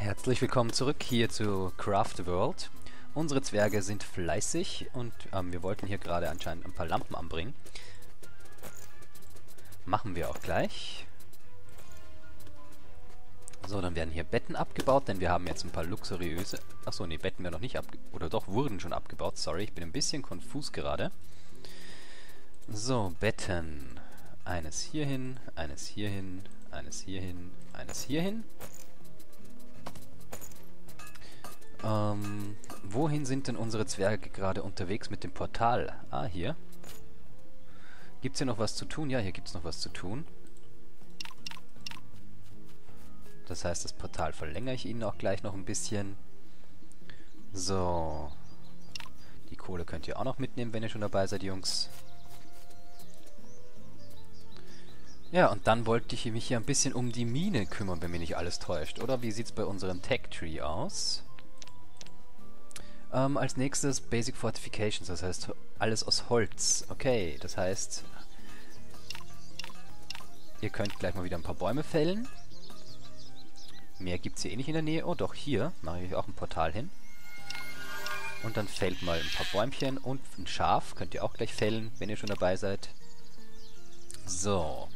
Herzlich willkommen zurück hier zu Craft World. Unsere Zwerge sind fleißig und ähm, wir wollten hier gerade anscheinend ein paar Lampen anbringen. Machen wir auch gleich. So, dann werden hier Betten abgebaut, denn wir haben jetzt ein paar luxuriöse... Achso, nee, Betten werden noch nicht abgebaut. Oder doch, wurden schon abgebaut. Sorry, ich bin ein bisschen konfus gerade. So, Betten. Eines hierhin, eines hierhin, eines hierhin, eines hierhin. Ähm, wohin sind denn unsere Zwerge gerade unterwegs mit dem Portal? Ah, hier. Gibt es hier noch was zu tun? Ja, hier gibt es noch was zu tun. Das heißt, das Portal verlängere ich Ihnen auch gleich noch ein bisschen. So. Die Kohle könnt ihr auch noch mitnehmen, wenn ihr schon dabei seid, Jungs. Ja, und dann wollte ich mich hier ein bisschen um die Mine kümmern, wenn mich nicht alles täuscht. Oder wie sieht es bei unserem Tech-Tree aus? Ähm, als nächstes Basic Fortifications, das heißt alles aus Holz. Okay, das heißt, ihr könnt gleich mal wieder ein paar Bäume fällen. Mehr gibt es hier eh nicht in der Nähe. Oh, doch, hier mache ich auch ein Portal hin. Und dann fällt mal ein paar Bäumchen und ein Schaf. Könnt ihr auch gleich fällen, wenn ihr schon dabei seid. So.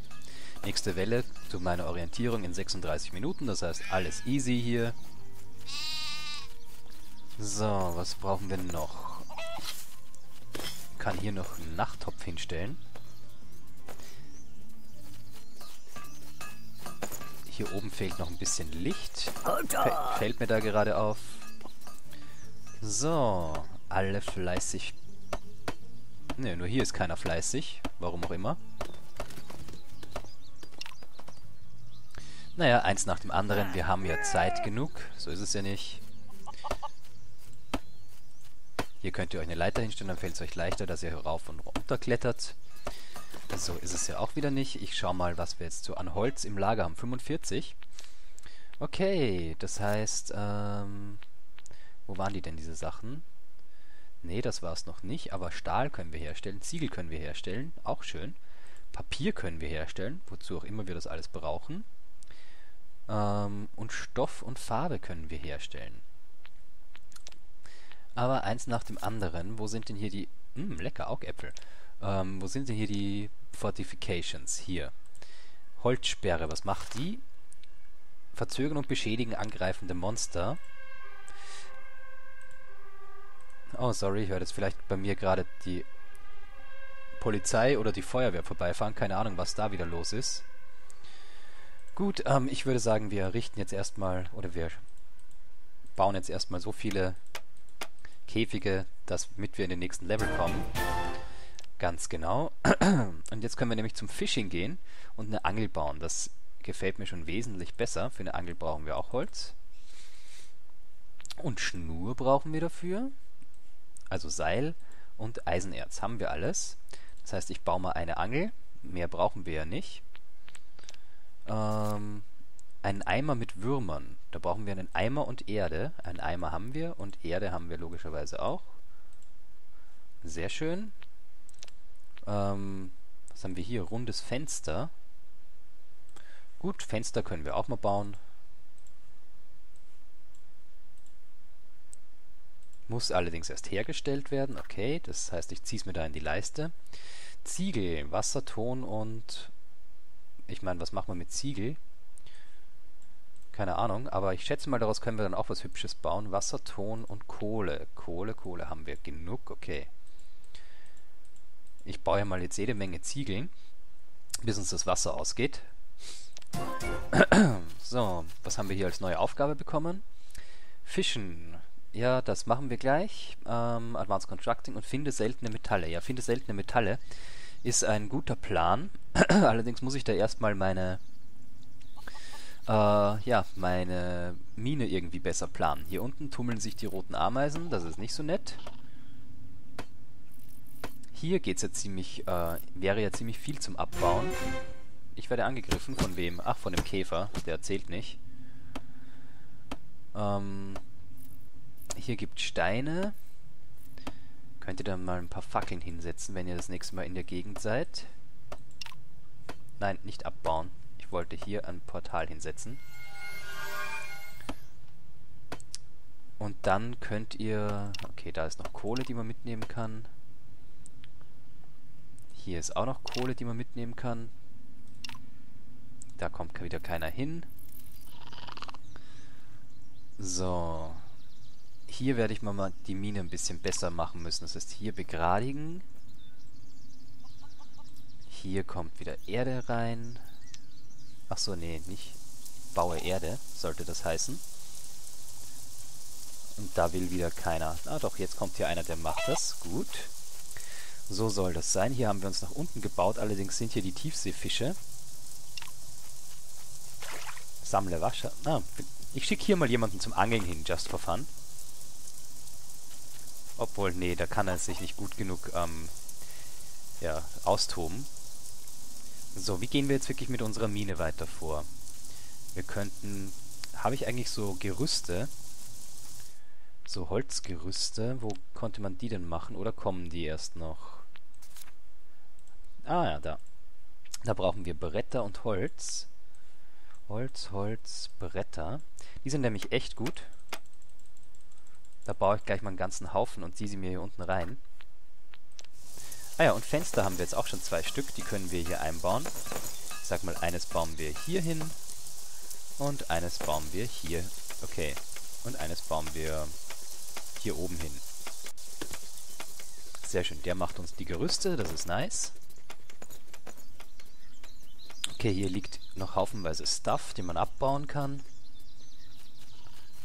Nächste Welle zu meiner Orientierung in 36 Minuten. Das heißt, alles easy hier. So, was brauchen wir noch? Ich kann hier noch einen Nachttopf hinstellen. Hier oben fehlt noch ein bisschen Licht. fällt mir da gerade auf. So, alle fleißig. Ne, nur hier ist keiner fleißig. Warum auch immer. Naja, eins nach dem anderen. Wir haben ja Zeit genug. So ist es ja nicht. Hier könnt ihr euch eine Leiter hinstellen, dann fällt es euch leichter, dass ihr rauf und runter klettert. So ist es ja auch wieder nicht. Ich schau mal, was wir jetzt so an Holz im Lager haben. 45. Okay, das heißt, ähm, wo waren die denn, diese Sachen? Nee, das war es noch nicht, aber Stahl können wir herstellen, Ziegel können wir herstellen, auch schön. Papier können wir herstellen, wozu auch immer wir das alles brauchen. Ähm, und Stoff und Farbe können wir herstellen. Aber eins nach dem anderen. Wo sind denn hier die... Mh, hm, lecker, Augäpfel. Ähm, wo sind denn hier die Fortifications? Hier. Holzsperre, was macht die? Verzögern und beschädigen angreifende Monster. Oh, sorry, ich höre jetzt vielleicht bei mir gerade die Polizei oder die Feuerwehr vorbeifahren. Keine Ahnung, was da wieder los ist. Gut, ähm, ich würde sagen, wir richten jetzt erstmal, oder wir bauen jetzt erstmal so viele Käfige, damit wir in den nächsten Level kommen. Ganz genau. Und jetzt können wir nämlich zum Fishing gehen und eine Angel bauen. Das gefällt mir schon wesentlich besser. Für eine Angel brauchen wir auch Holz. Und Schnur brauchen wir dafür. Also Seil und Eisenerz haben wir alles. Das heißt, ich baue mal eine Angel. Mehr brauchen wir ja nicht. Ähm, einen Eimer mit Würmern. Da brauchen wir einen Eimer und Erde. Einen Eimer haben wir und Erde haben wir logischerweise auch. Sehr schön. Ähm, was haben wir hier? Rundes Fenster. Gut, Fenster können wir auch mal bauen. Muss allerdings erst hergestellt werden. Okay, das heißt, ich ziehe es mir da in die Leiste. Ziegel, Wasserton und... Ich meine, was machen wir mit Ziegel? Keine Ahnung, aber ich schätze mal, daraus können wir dann auch was Hübsches bauen. Wasser, Ton und Kohle. Kohle, Kohle haben wir genug, okay. Ich baue ja mal jetzt jede Menge Ziegeln, bis uns das Wasser ausgeht. so, was haben wir hier als neue Aufgabe bekommen? Fischen. Ja, das machen wir gleich. Ähm, Advanced Constructing und finde seltene Metalle. Ja, finde seltene Metalle ist ein guter Plan. Allerdings muss ich da erstmal meine äh, ja, meine Mine irgendwie besser planen. Hier unten tummeln sich die roten Ameisen, das ist nicht so nett. Hier geht's ja ziemlich, äh, wäre ja ziemlich viel zum Abbauen. Ich werde angegriffen, von wem? Ach, von dem Käfer, der erzählt nicht. Ähm, hier gibt Steine. Könnt ihr da mal ein paar Fackeln hinsetzen, wenn ihr das nächste Mal in der Gegend seid. Nein, nicht abbauen wollte hier ein Portal hinsetzen. Und dann könnt ihr... Okay, da ist noch Kohle, die man mitnehmen kann. Hier ist auch noch Kohle, die man mitnehmen kann. Da kommt wieder keiner hin. So. Hier werde ich mal die Mine ein bisschen besser machen müssen. Das heißt, hier begradigen. Hier kommt wieder Erde rein. Ach so, nee, nicht. Baue Erde, sollte das heißen. Und da will wieder keiner. Ah doch, jetzt kommt hier einer, der macht das. Gut. So soll das sein. Hier haben wir uns nach unten gebaut. Allerdings sind hier die Tiefseefische. Sammle Wasser. Ah, ich schicke hier mal jemanden zum Angeln hin, just for fun. Obwohl, nee, da kann er sich nicht gut genug ähm, ja, austoben. So, wie gehen wir jetzt wirklich mit unserer Mine weiter vor? Wir könnten... Habe ich eigentlich so Gerüste? So Holzgerüste? Wo konnte man die denn machen? Oder kommen die erst noch? Ah ja, da. Da brauchen wir Bretter und Holz. Holz, Holz, Bretter. Die sind nämlich echt gut. Da baue ich gleich mal einen ganzen Haufen und ziehe sie mir hier unten rein. Ah ja, und Fenster haben wir jetzt auch schon zwei Stück. Die können wir hier einbauen. Ich sag mal, eines bauen wir hier hin. Und eines bauen wir hier. Okay. Und eines bauen wir hier oben hin. Sehr schön. Der macht uns die Gerüste. Das ist nice. Okay, hier liegt noch haufenweise Stuff, den man abbauen kann.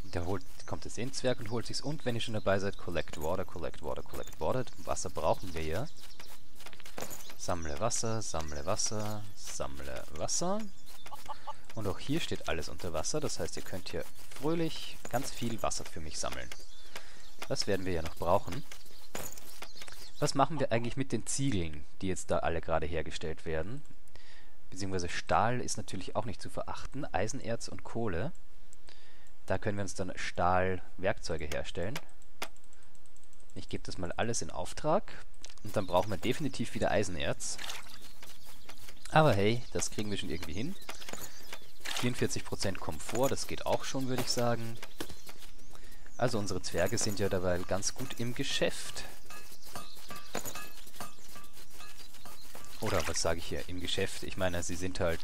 Der holt, kommt in Zwerg und holt sich's. Und wenn ihr schon dabei seid, collect water, collect water, collect water. Wasser brauchen wir ja. Sammle Wasser, sammle Wasser, sammle Wasser. Und auch hier steht alles unter Wasser. Das heißt, ihr könnt hier fröhlich ganz viel Wasser für mich sammeln. Das werden wir ja noch brauchen. Was machen wir eigentlich mit den Ziegeln, die jetzt da alle gerade hergestellt werden? Beziehungsweise Stahl ist natürlich auch nicht zu verachten. Eisenerz und Kohle. Da können wir uns dann Stahlwerkzeuge herstellen. Ich gebe das mal alles in Auftrag. Und dann brauchen wir definitiv wieder Eisenerz. Aber hey, das kriegen wir schon irgendwie hin. 44% Komfort, das geht auch schon, würde ich sagen. Also unsere Zwerge sind ja dabei ganz gut im Geschäft. Oder was sage ich hier? Im Geschäft. Ich meine, sie sind halt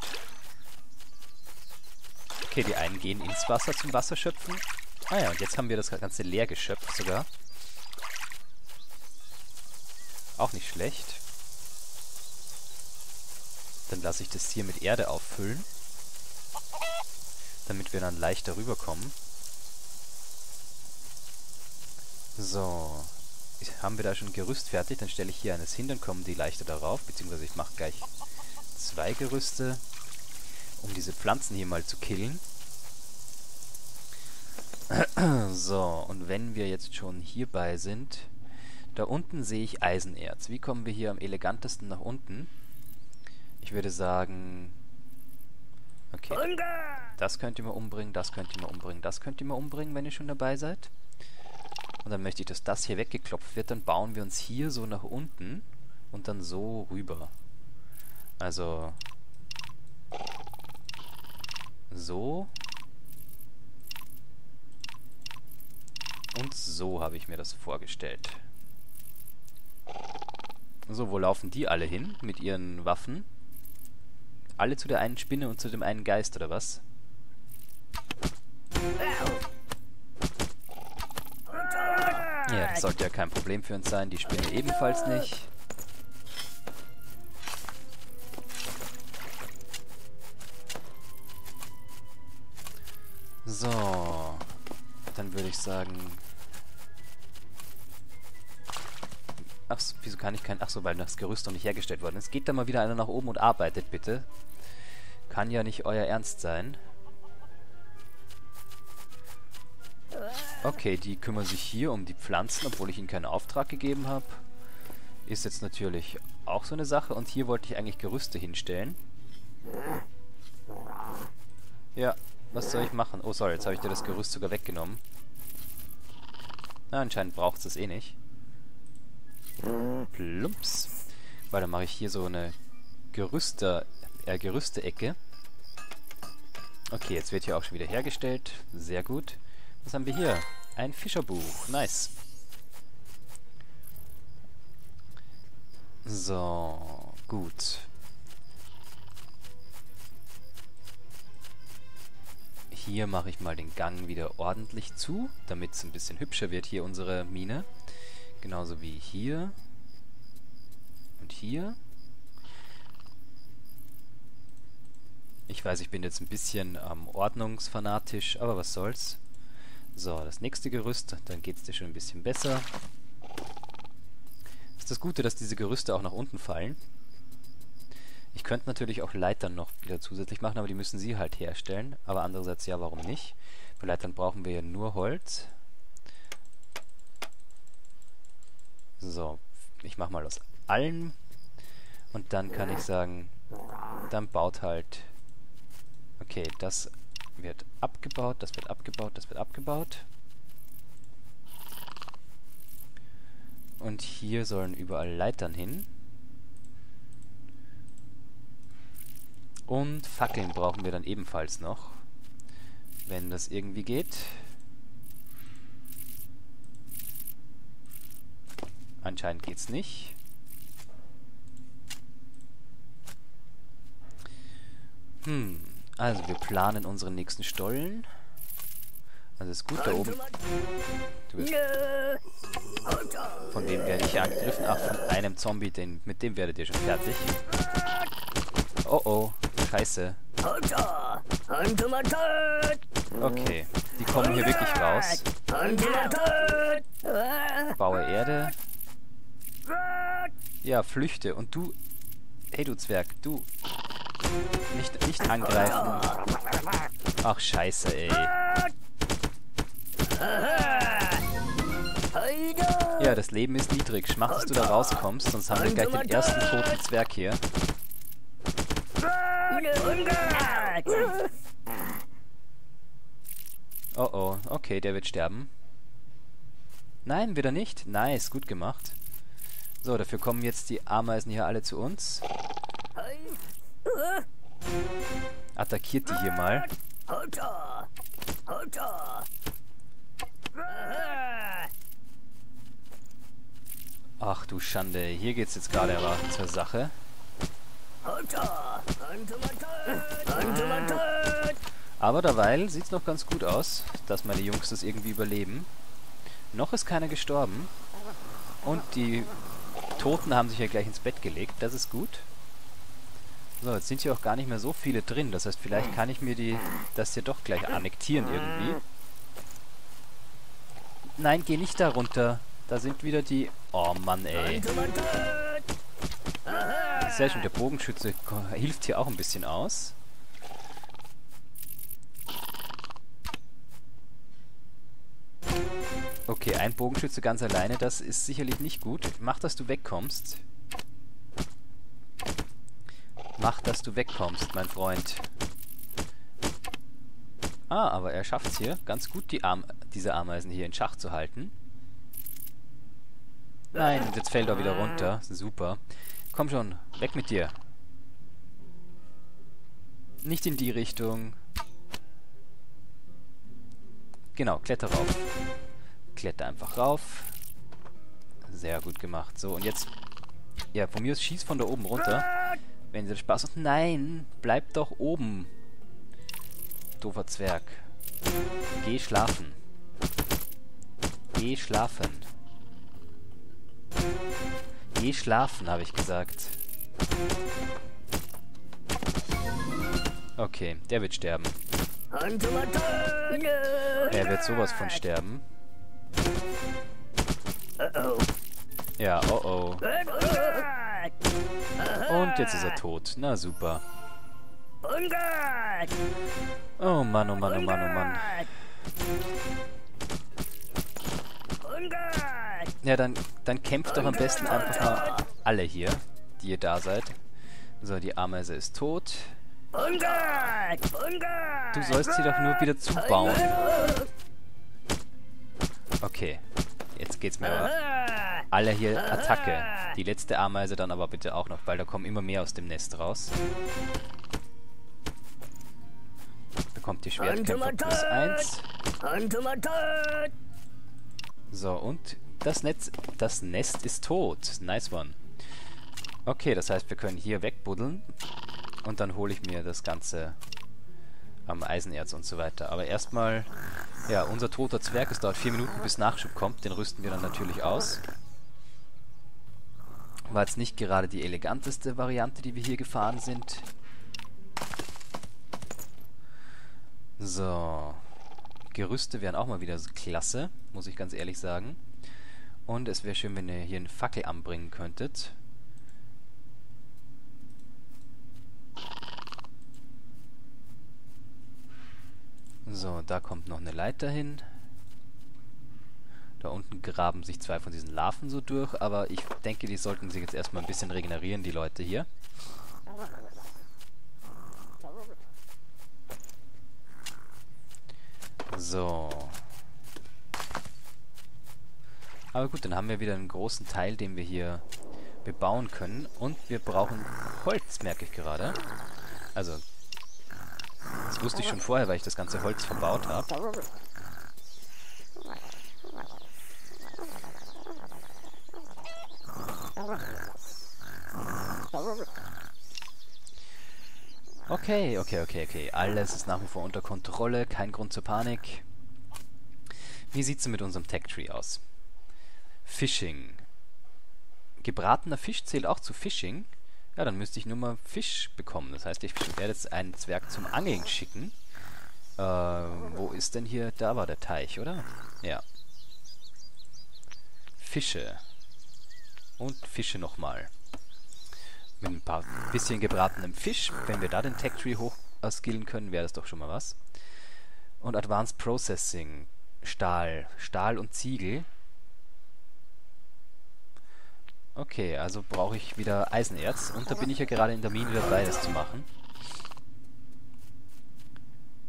Okay, die einen gehen ins Wasser zum Wasserschöpfen. Ah ja, und jetzt haben wir das Ganze leer geschöpft sogar. Auch nicht schlecht. Dann lasse ich das hier mit Erde auffüllen. Damit wir dann leichter rüberkommen. So. Haben wir da schon ein Gerüst fertig, dann stelle ich hier eines hin, dann kommen die leichter darauf. Beziehungsweise ich mache gleich zwei Gerüste um diese Pflanzen hier mal zu killen. So, und wenn wir jetzt schon hierbei sind, da unten sehe ich Eisenerz. Wie kommen wir hier am elegantesten nach unten? Ich würde sagen... Okay, das könnt ihr mal umbringen, das könnt ihr mal umbringen, das könnt ihr mal umbringen, wenn ihr schon dabei seid. Und dann möchte ich, dass das hier weggeklopft wird. Dann bauen wir uns hier so nach unten und dann so rüber. Also so. Und so habe ich mir das vorgestellt. So, wo laufen die alle hin mit ihren Waffen? Alle zu der einen Spinne und zu dem einen Geist, oder was? Ja, das sollte ja kein Problem für uns sein. Die Spinne ebenfalls nicht. So. Dann würde ich sagen... Ach, wieso kann ich kein... Ach so, weil das Gerüst noch nicht hergestellt worden ist. Geht da mal wieder einer nach oben und arbeitet, bitte. Kann ja nicht euer Ernst sein. Okay, die kümmern sich hier um die Pflanzen, obwohl ich ihnen keinen Auftrag gegeben habe. Ist jetzt natürlich auch so eine Sache. Und hier wollte ich eigentlich Gerüste hinstellen. Ja, was soll ich machen? Oh, sorry, jetzt habe ich dir das Gerüst sogar weggenommen. Na, anscheinend braucht es eh nicht. Plumps. Weil dann mache ich hier so eine Gerüste, äh, Gerüste-Ecke. Okay, jetzt wird hier auch schon wieder hergestellt. Sehr gut. Was haben wir hier? Ein Fischerbuch. Nice. So, gut. Hier mache ich mal den Gang wieder ordentlich zu, damit es ein bisschen hübscher wird hier unsere Mine. Genauso wie hier. Und hier. Ich weiß, ich bin jetzt ein bisschen ähm, ordnungsfanatisch, aber was soll's. So, das nächste Gerüst, dann geht's dir schon ein bisschen besser. Ist das Gute, dass diese Gerüste auch nach unten fallen. Ich könnte natürlich auch Leitern noch wieder zusätzlich machen, aber die müssen sie halt herstellen. Aber andererseits, ja, warum nicht? Für Leitern brauchen wir ja nur Holz. So, ich mache mal aus allem. Und dann kann ich sagen, dann baut halt... Okay, das wird abgebaut, das wird abgebaut, das wird abgebaut. Und hier sollen überall Leitern hin. Und Fackeln brauchen wir dann ebenfalls noch. Wenn das irgendwie geht. Anscheinend geht's nicht. Hm, also wir planen unseren nächsten Stollen. Also ist gut da oben. Von wem werde ich angegriffen? Ach, von einem Zombie, den, mit dem werdet ihr schon fertig. Oh oh, scheiße. Okay, die kommen hier wirklich raus. Baue Erde. Ja, flüchte. Und du... Hey, du Zwerg, du... Nicht, nicht angreifen. Ach, scheiße, ey. Ja, das Leben ist niedrig. Mach, dass du da rauskommst, sonst haben wir gleich den ersten toten Zwerg hier. Oh oh, okay, der wird sterben. Nein, wieder nicht. Nice, gut gemacht. So, dafür kommen jetzt die Ameisen hier alle zu uns. Attackiert die hier mal. Ach du Schande, hier geht's jetzt gerade aber zur Sache. Aber derweil sieht's noch ganz gut aus, dass meine Jungs das irgendwie überleben. Noch ist keiner gestorben. Und die Toten haben sich ja gleich ins Bett gelegt, das ist gut. So, jetzt sind hier auch gar nicht mehr so viele drin. Das heißt, vielleicht kann ich mir die das hier doch gleich annektieren irgendwie. Nein, geh nicht da runter. Da sind wieder die... Oh Mann, ey. Sehr schön, der Bogenschütze hilft hier auch ein bisschen aus. Okay, ein Bogenschütze ganz alleine, das ist sicherlich nicht gut. Mach, dass du wegkommst. Mach, dass du wegkommst, mein Freund. Ah, aber er schafft es hier ganz gut, die Arm diese Ameisen hier in Schach zu halten. Nein, jetzt fällt er wieder runter. Super. Komm schon, weg mit dir. Nicht in die Richtung. Genau, kletter rauf. Kletter einfach rauf. Sehr gut gemacht. So, und jetzt... Ja, von mir aus schieß von da oben runter. Wenn sie Spaß macht. Nein, bleib doch oben. Doofer Zwerg. Geh schlafen. Geh schlafen. Geh schlafen, habe ich gesagt. Okay, der wird sterben. Er wird sowas von sterben. Ja, oh oh. Und jetzt ist er tot. Na super. Oh Mann, oh Mann, oh Mann, oh Mann. Ja, dann, dann kämpft doch am besten einfach mal alle hier, die ihr da seid. So, die Ameise ist tot. Du sollst sie doch nur wieder zubauen. Okay, jetzt geht's mir aber. Alle hier Attacke. Die letzte Ameise dann aber bitte auch noch, weil da kommen immer mehr aus dem Nest raus. Bekommt die Schwertkämpfer plus 1. So, und das Netz, das Nest ist tot. Nice one. Okay, das heißt, wir können hier wegbuddeln. Und dann hole ich mir das Ganze am Eisenerz und so weiter. Aber erstmal, ja, unser toter Zwerg, es dauert vier Minuten, bis Nachschub kommt. Den rüsten wir dann natürlich aus. War jetzt nicht gerade die eleganteste Variante, die wir hier gefahren sind. So. Gerüste wären auch mal wieder klasse, muss ich ganz ehrlich sagen. Und es wäre schön, wenn ihr hier eine Fackel anbringen könntet. So, da kommt noch eine Leiter hin. Da unten graben sich zwei von diesen Larven so durch, aber ich denke, die sollten sich jetzt erstmal ein bisschen regenerieren, die Leute hier. So. Aber gut, dann haben wir wieder einen großen Teil, den wir hier bebauen können. Und wir brauchen Holz, merke ich gerade. Also, das wusste ich schon vorher, weil ich das ganze Holz verbaut habe. Okay, okay, okay, okay. Alles ist nach wie vor unter Kontrolle. Kein Grund zur Panik. Wie sieht's mit unserem Tech Tree aus? Fishing. Gebratener Fisch zählt auch zu Fishing. Ja, dann müsste ich nur mal Fisch bekommen. Das heißt, ich werde jetzt einen Zwerg zum Angeln schicken. Äh, wo ist denn hier? Da war der Teich, oder? Ja. Fische. Und Fische nochmal. Mit ein paar bisschen gebratenem Fisch. Wenn wir da den Tech Tree hoch skillen können, wäre das doch schon mal was. Und Advanced Processing. Stahl. Stahl und Ziegel. Okay, also brauche ich wieder Eisenerz. Und da bin ich ja gerade in der Mine dabei, das zu machen.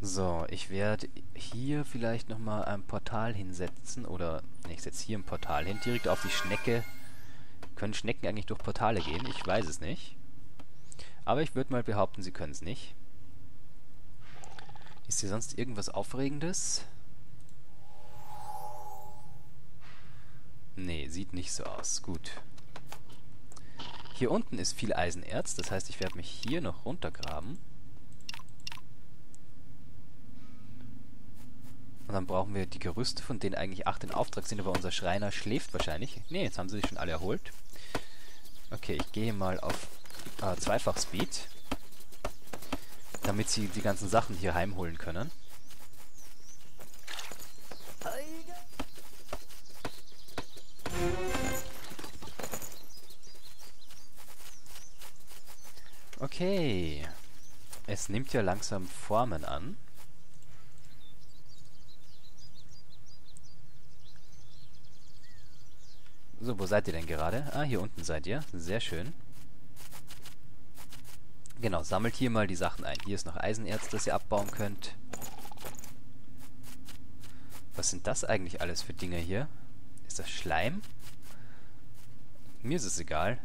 So, ich werde hier vielleicht nochmal ein Portal hinsetzen. Oder, ne, ich setze hier ein Portal hin. Direkt auf die Schnecke. Können Schnecken eigentlich durch Portale gehen? Ich weiß es nicht. Aber ich würde mal behaupten, sie können es nicht. Ist hier sonst irgendwas Aufregendes? Nee, sieht nicht so aus. Gut. Hier unten ist viel Eisenerz, das heißt, ich werde mich hier noch runtergraben. Und dann brauchen wir die Gerüste, von denen eigentlich acht in Auftrag sind, aber unser Schreiner schläft wahrscheinlich. Ne, jetzt haben sie sich schon alle erholt. Okay, ich gehe mal auf äh, Zweifach-Speed, damit sie die ganzen Sachen hier heimholen können. Okay. Es nimmt ja langsam Formen an. So, wo seid ihr denn gerade? Ah, hier unten seid ihr. Sehr schön. Genau, sammelt hier mal die Sachen ein. Hier ist noch Eisenerz, das ihr abbauen könnt. Was sind das eigentlich alles für Dinge hier? Ist das Schleim? Mir ist es egal.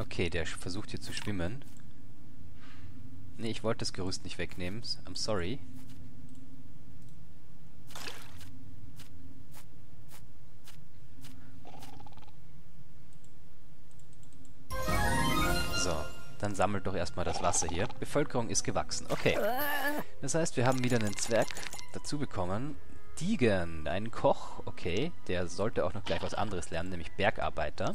Okay, der versucht hier zu schwimmen. Nee, ich wollte das Gerüst nicht wegnehmen. I'm sorry. So, dann sammelt doch erstmal das Wasser hier. Bevölkerung ist gewachsen. Okay. Das heißt, wir haben wieder einen Zwerg dazu bekommen. Diegen, ein Koch. Okay, der sollte auch noch gleich was anderes lernen, nämlich Bergarbeiter.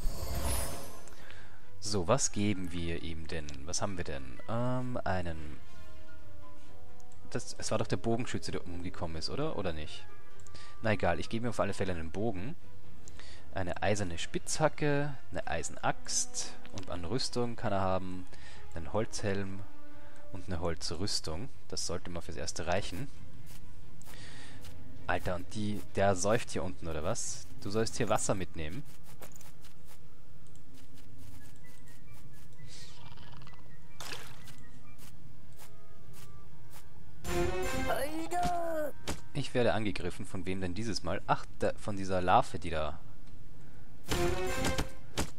So, was geben wir ihm denn? Was haben wir denn? Ähm, einen... Das, es war doch der Bogenschütze, der umgekommen ist, oder? Oder nicht? Na egal, ich gebe ihm auf alle Fälle einen Bogen. Eine eiserne Spitzhacke, eine Eisenaxt und an Rüstung kann er haben einen Holzhelm und eine Holzrüstung. Das sollte mal fürs Erste reichen. Alter, und die, der säuft hier unten, oder was? Du sollst hier Wasser mitnehmen. Ich werde angegriffen. Von wem denn dieses Mal? Ach, da, von dieser Larve, die da...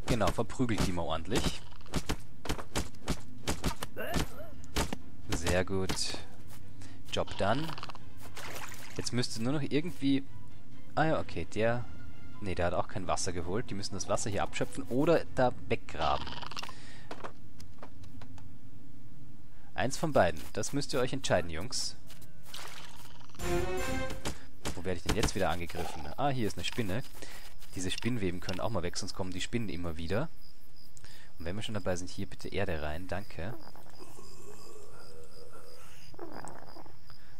Genau, verprügelt die mal ordentlich. Sehr gut. Job done. Jetzt müsste nur noch irgendwie... Ah ja, okay, der... Ne, der hat auch kein Wasser geholt. Die müssen das Wasser hier abschöpfen oder da weggraben. Eins von beiden. Das müsst ihr euch entscheiden, Jungs. Wo werde ich denn jetzt wieder angegriffen? Ah, hier ist eine Spinne. Diese Spinnweben können auch mal weg, sonst kommen die Spinnen immer wieder. Und wenn wir schon dabei sind, hier bitte Erde rein. Danke.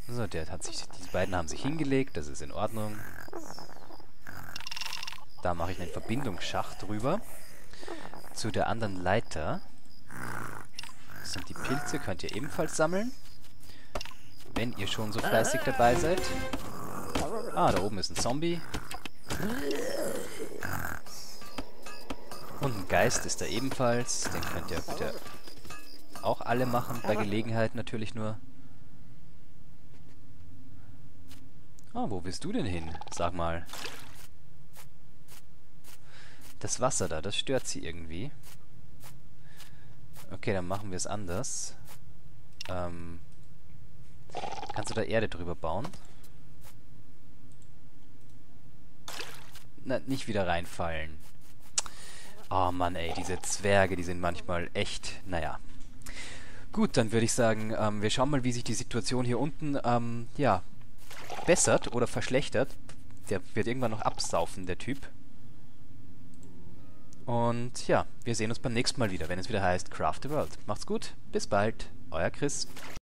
So, der hat sich, die beiden haben sich hingelegt, das ist in Ordnung. Da mache ich einen Verbindungsschacht drüber. Zu der anderen Leiter. Das sind die Pilze, könnt ihr ebenfalls sammeln. Wenn ihr schon so fleißig dabei seid. Ah, da oben ist ein Zombie. Und ein Geist ist da ebenfalls. Den könnt ihr bitte auch alle machen. Bei Gelegenheit natürlich nur. Ah, wo willst du denn hin? Sag mal. Das Wasser da, das stört sie irgendwie. Okay, dann machen wir es anders. Ähm, kannst du da Erde drüber bauen? Na, nicht wieder reinfallen. Oh Mann, ey, diese Zwerge, die sind manchmal echt, naja. Gut, dann würde ich sagen, ähm, wir schauen mal, wie sich die Situation hier unten, ähm, ja, bessert oder verschlechtert. Der wird irgendwann noch absaufen, der Typ. Und ja, wir sehen uns beim nächsten Mal wieder, wenn es wieder heißt Craft the World. Macht's gut, bis bald, euer Chris.